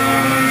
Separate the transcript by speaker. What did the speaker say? Speaker 1: Amen.